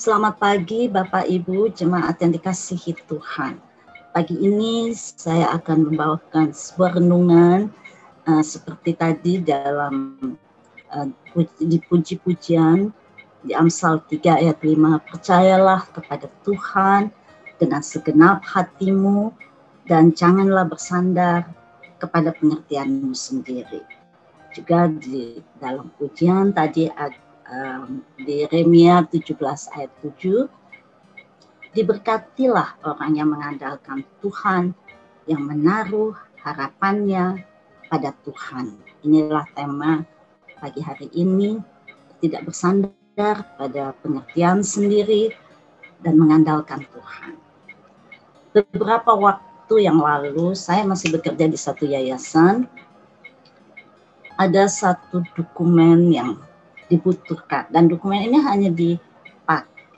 Selamat pagi Bapak Ibu jemaat yang dikasihi Tuhan. Pagi ini saya akan membawakan sebuah renungan uh, seperti tadi dalam uh, di puji-pujian di Amsal 3 ayat 5. Percayalah kepada Tuhan dengan segenap hatimu dan janganlah bersandar kepada pengertianmu sendiri. Juga di dalam pujian tadi ada um, di Yeremia 17 ayat 7 diberkatilah orang yang mengandalkan Tuhan yang menaruh harapannya pada Tuhan. Inilah tema pagi hari ini tidak bersandar pada pengertian sendiri dan mengandalkan Tuhan. Beberapa waktu yang lalu saya masih bekerja di satu yayasan. Ada satu dokumen yang dibutuhkan. Dan dokumen ini hanya di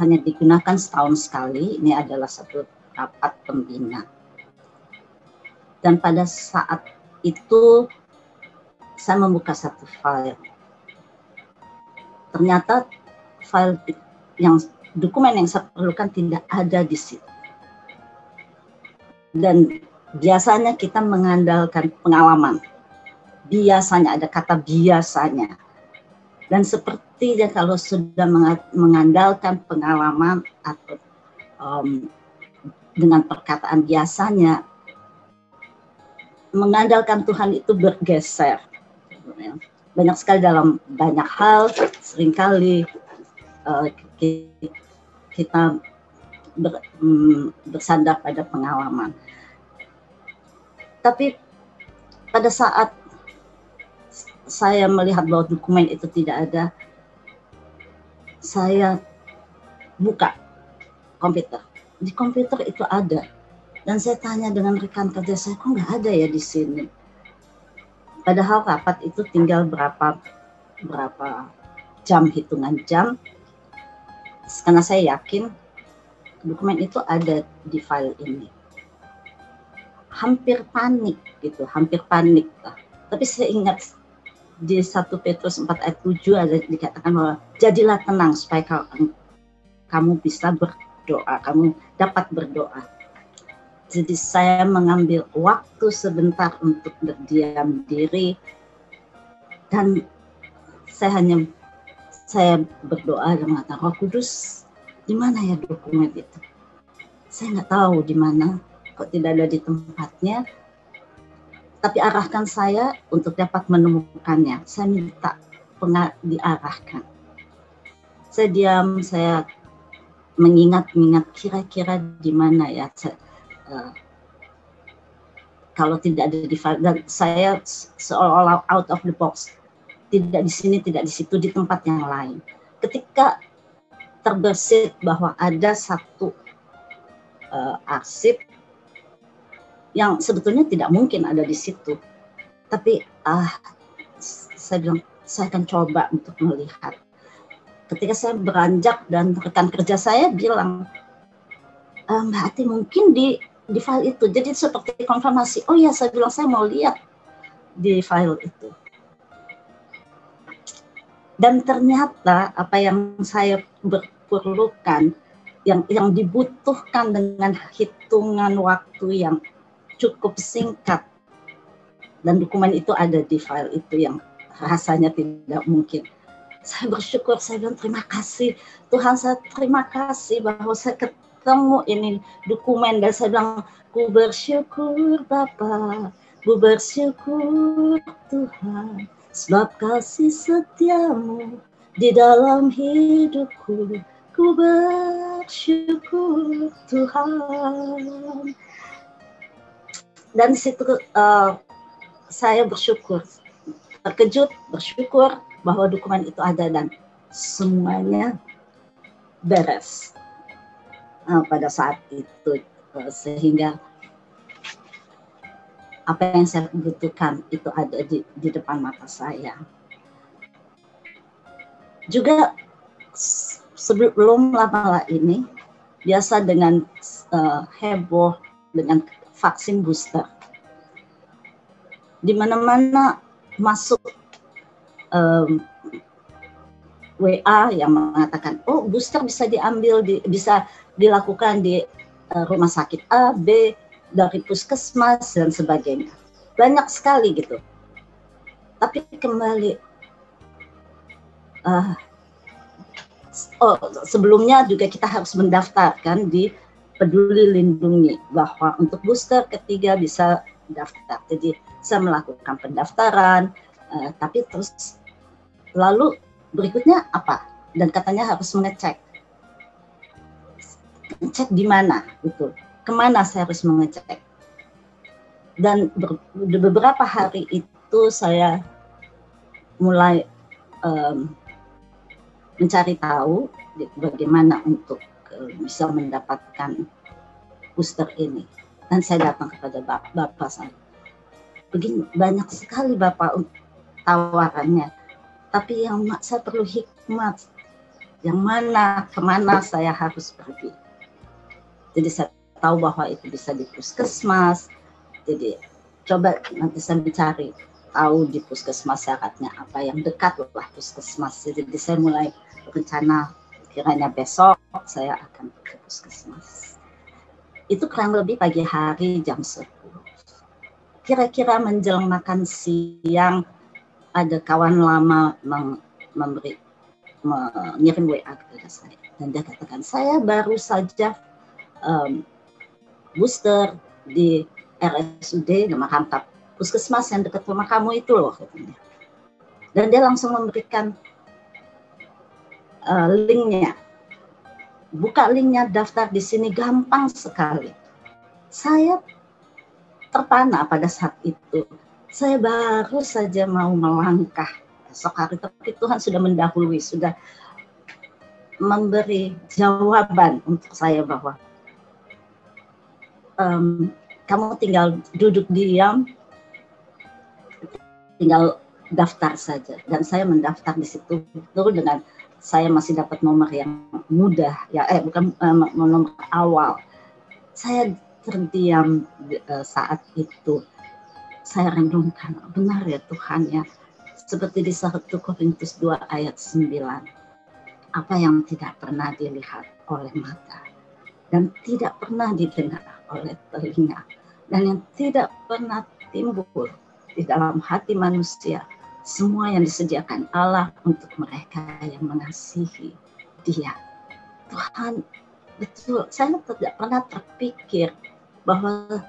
hanya digunakan setahun sekali. Ini adalah satu rapat pembina. Dan pada saat itu saya membuka satu file. Ternyata file yang dokumen yang saya perlukan tidak ada di situ. Dan biasanya kita mengandalkan pengalaman. Biasanya ada kata biasanya dan sepertinya kalau sudah mengandalkan pengalaman atau um, dengan perkataan biasanya, mengandalkan Tuhan itu bergeser. Banyak sekali dalam banyak hal, sering kali uh, kita ber, um, bersandar pada pengalaman. Tapi pada saat saya melihat bahwa dokumen itu tidak ada, saya buka komputer. Di komputer itu ada. Dan saya tanya dengan rekan kerja saya, kok nggak ada ya di sini? Padahal rapat itu tinggal berapa berapa jam hitungan jam. Karena saya yakin dokumen itu ada di file ini. Hampir panik gitu, hampir panik. Tapi saya ingat di 1 Petrus 4 ayat 7 ada dikatakan bahwa jadilah tenang supaya kamu bisa berdoa, kamu dapat berdoa. Jadi saya mengambil waktu sebentar untuk berdiam diri dan saya hanya saya berdoa dan mengatakan Roh Kudus di mana ya dokumen itu? Saya nggak tahu di mana, kok tidak ada di tempatnya tapi arahkan saya untuk dapat menemukannya. Saya minta diarahkan. Saya diam, saya mengingat-ingat kira-kira di mana ya. Saya, uh, kalau tidak ada di dan saya seolah-olah out of the box. Tidak di sini, tidak di situ, di tempat yang lain. Ketika terbersit bahwa ada satu uh, arsip yang sebetulnya tidak mungkin ada di situ. Tapi ah saya bilang saya akan coba untuk melihat. Ketika saya beranjak dan rekan kerja saya bilang, e, Mbak Ati mungkin di di file itu. Jadi seperti konfirmasi. Oh ya, saya bilang saya mau lihat di file itu. Dan ternyata apa yang saya perlukan, yang yang dibutuhkan dengan hitungan waktu yang cukup singkat. Dan dokumen itu ada di file itu yang rasanya tidak mungkin. Saya bersyukur, saya bilang terima kasih. Tuhan, saya terima kasih bahwa saya ketemu ini dokumen dan saya bilang ku bersyukur Bapa, ku bersyukur Tuhan, sebab kasih setiamu di dalam hidupku. Ku bersyukur Tuhan dan situ uh, saya bersyukur. Terkejut bersyukur bahwa dokumen itu ada dan semuanya beres uh, pada saat itu. Uh, sehingga apa yang saya butuhkan itu ada di, di depan mata saya. Juga sebelum lama ini biasa dengan uh, heboh dengan vaksin booster. Di mana-mana masuk um, WA yang mengatakan, oh booster bisa diambil, di, bisa dilakukan di uh, rumah sakit A, B, dari puskesmas dan sebagainya. Banyak sekali gitu. Tapi kembali, uh, oh sebelumnya juga kita harus mendaftarkan di Peduli Lindungi bahwa untuk booster ketiga bisa daftar. Jadi saya melakukan pendaftaran, uh, tapi terus lalu berikutnya apa? Dan katanya harus mengecek. Ngecek di mana gitu. Ke mana saya harus mengecek? Dan ber, beberapa hari itu saya mulai um, mencari tahu bagaimana untuk bisa mendapatkan booster ini. Dan saya datang kepada bapak, saya. Begini banyak sekali bapak tawarannya. Tapi yang saya perlu hikmat. Yang mana ke mana saya harus pergi. Jadi saya tahu bahwa itu bisa di puskesmas. Jadi coba nanti saya mencari tahu di puskesmas syaratnya apa yang dekat lah puskesmas. Jadi saya mulai rencana kiranya besok saya akan ke puskesmas. Itu kurang lebih pagi hari jam 10 kira-kira menjelang makan siang ada kawan lama meng, memberi mengirim WA kepada saya. Dan dia katakan saya baru saja um, booster di RSUD nama Rangkap. Puskesmas yang dekat rumah kamu itu loh katanya. Dan dia langsung memberikan uh, linknya. Buka linknya daftar di sini gampang sekali. Saya terpana pada saat itu. Saya baru saja mau melangkah esok tapi Tuhan sudah mendahului, sudah memberi jawaban untuk saya bahwa um, kamu tinggal duduk diam, tinggal daftar saja. Dan saya mendaftar di situ dengan saya masih dapat nomor yang mudah, ya eh bukan um, nomor awal. Saya terdiam uh, saat itu saya renungkan, benar ya Tuhan ya, seperti di 1 Korintus 2 ayat 9, apa yang tidak pernah dilihat oleh mata, dan tidak pernah didengar oleh telinga, dan yang tidak pernah timbul di dalam hati manusia, semua yang disediakan Allah untuk mereka yang mengasihi dia. Tuhan, betul, saya tidak pernah terpikir bahwa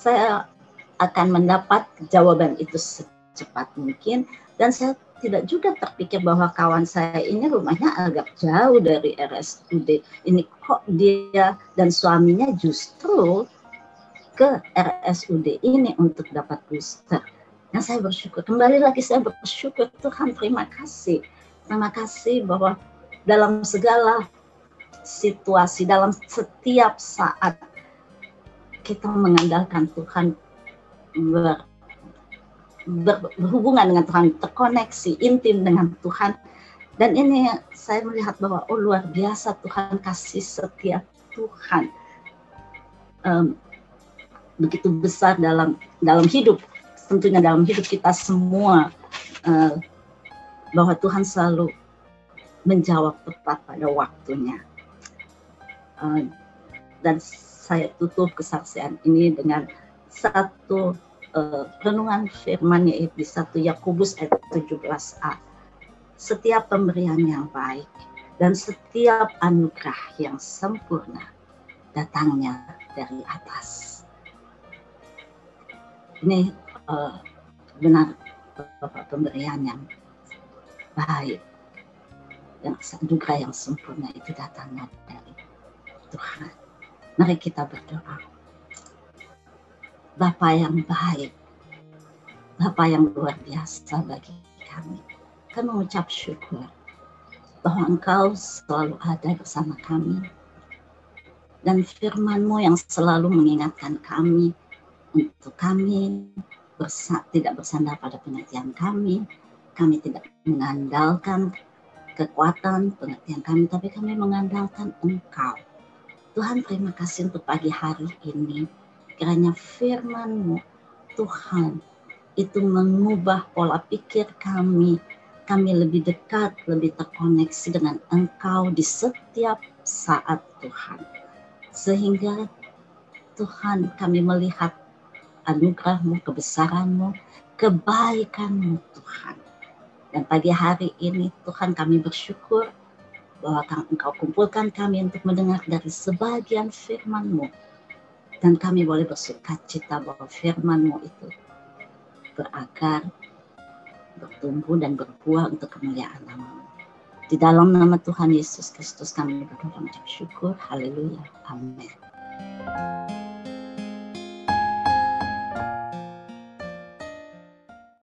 saya akan mendapat jawaban itu secepat mungkin dan saya tidak juga terpikir bahwa kawan saya ini rumahnya agak jauh dari RSUD. Ini kok dia dan suaminya justru ke RSUD ini untuk dapat booster. Nah saya bersyukur, kembali lagi saya bersyukur Tuhan terima kasih. Terima kasih bahwa dalam segala situasi, dalam setiap saat kita mengandalkan Tuhan ber, ber, berhubungan dengan Tuhan, terkoneksi intim dengan Tuhan. Dan ini saya melihat bahwa oh luar biasa Tuhan kasih setia Tuhan um, begitu besar dalam dalam hidup tentunya dalam hidup kita semua uh, bahwa Tuhan selalu menjawab tepat pada waktunya. Uh, dan saya tutup kesaksian ini dengan satu uh, renungan firman yaitu di satu Yakobus ayat 17a. Setiap pemberian yang baik dan setiap anugerah yang sempurna datangnya dari atas. Ini uh, benar pemberian yang baik yang anugerah yang sempurna itu datangnya dari Tuhan. Mari kita berdoa. Bapa yang baik, Bapa yang luar biasa bagi kami. Kami mengucap syukur bahwa Engkau selalu ada bersama kami. Dan firman-Mu yang selalu mengingatkan kami untuk kami bersa tidak bersandar pada pengertian kami. Kami tidak mengandalkan kekuatan pengertian kami, tapi kami mengandalkan Engkau. Tuhan terima kasih untuk pagi hari ini kiranya firman-Mu Tuhan itu mengubah pola pikir kami. kami lebih dekat, lebih terkoneksi dengan Engkau di setiap saat Tuhan. Sehingga Tuhan kami melihat anugerahmu, kebesaranmu, kebaikanmu Tuhan. Dan pagi hari ini Tuhan kami bersyukur bahwa Engkau kumpulkan kami untuk mendengar dari sebagian firman-Mu. Dan kami boleh bersuka cita bahwa firman-Mu itu berakar, bertumbuh dan berbuah untuk kemuliaan nama Di dalam nama Tuhan Yesus Kristus kami berdoa mengucap syukur. Haleluya. Amin.